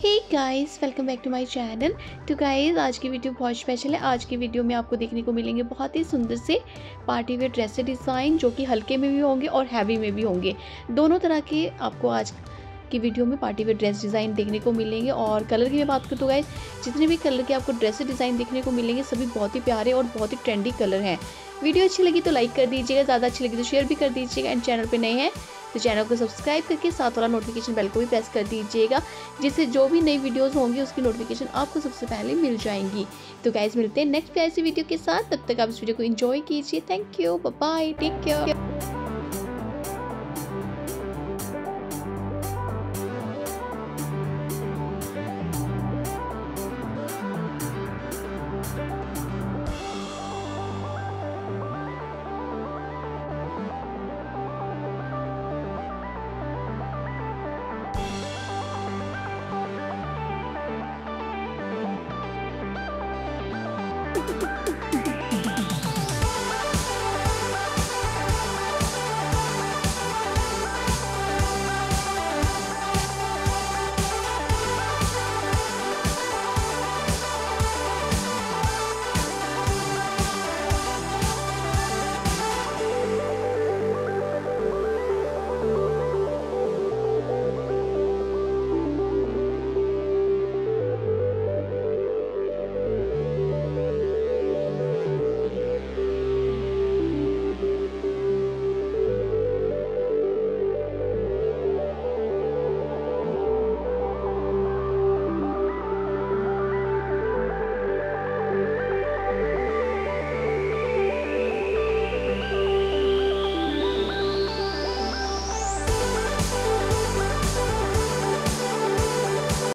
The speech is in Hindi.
Hey guys welcome back to my channel तो गाइस आज की वीडियो बहुत स्पेशल है। आज की वीडियो में आपको देखने को मिलेंगे बहुत ही सुंदर से पार्टी वेयर ड्रेस डिज़ाइन जो कि हल्के में भी होंगे और हैवी में भी होंगे। दोनों तरह के आपको आज की वीडियो में पार्टी वेयर ड्रेस डिज़ाइन देखने को मिलेंगे और कलर की मैं बात करूँ तो गाइज़ जितने भी कलर के आपको ड्रेस डिज़ाइन देखने को मिलेंगे, सभी बहुत ही प्यारे और बहुत ही ट्रेंडी कलर हैं। वीडियो अच्छी लगी तो लाइक कर दीजिएगा, ज़्यादा अच्छी लगी तो शेयर भी कर दीजिएगा। एंड चैनल पर नए हैं तो चैनल को सब्सक्राइब करके साथ वाला नोटिफिकेशन बेल को भी प्रेस कर दीजिएगा, जिससे जो भी नई वीडियोज़ होंगी, उसकी नोटिफिकेशन आपको सबसे पहले मिल जाएँगी। तो गाइज़ मिलते हैं नेक्स्ट ऐसी वीडियो के साथ। तब तक आप इस वीडियो को इन्जॉय कीजिए। Thank you bye take care